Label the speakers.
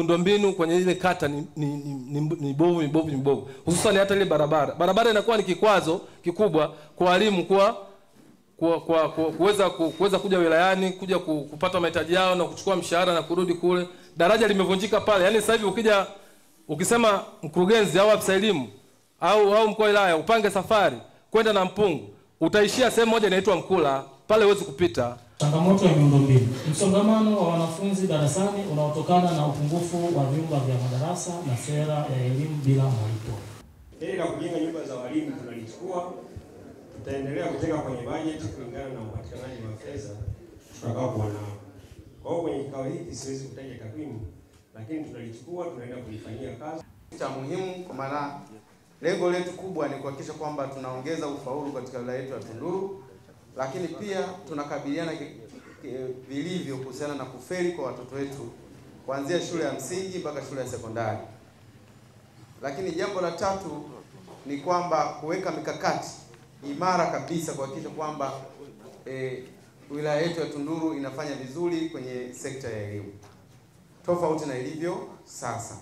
Speaker 1: miundombinu kwenye ile kata ni ni ni, ni, ni bovu mibovu mibovu, hususan hata ile barabara. Barabara inakuwa ni kikwazo kikubwa kwa walimu kuwa kwa kwa kwa- kuweza kuweza kuja wilayani kuja kupata mahitaji yao na kuchukua mshahara na kurudi kule. Daraja limevunjika pale, yaani sasa hivi ukija ukisema mkurugenzi au afisa elimu au au mkuu wa wilaya upange safari kwenda na Mpungu, utaishia sehemu moja inaitwa Mkula, pale huwezi kupita.
Speaker 2: Changamoto ya miundombinu. Msongamano wa wanafunzi darasani unaotokana na upungufu wa vyumba vya madarasa na sera ya elimu bila malipo.
Speaker 3: Hili la kujenga nyumba za walimu tunalichukua, tutaendelea kutenga kwenye bajeti kulingana na upatikanaji wa fedha tutakaokuwa nao. Kwa hiyo kwenye kikao hiki siwezi kutaja takwimu, lakini tunalichukua, tunaenda kulifanyia kazi.
Speaker 4: cha muhimu kwa maana lengo letu kubwa ni kuhakikisha kwamba tunaongeza ufaulu katika wilaya yetu ya Tunduru, lakini pia tunakabiliana vilivyo kuhusiana na kufeli kwa watoto wetu kuanzia shule ya msingi mpaka shule ya sekondari. Lakini jambo la tatu ni kwamba kuweka mikakati imara kabisa kuhakikisha kwamba e, wilaya yetu ya Tunduru inafanya vizuri kwenye sekta ya elimu tofauti na ilivyo sasa.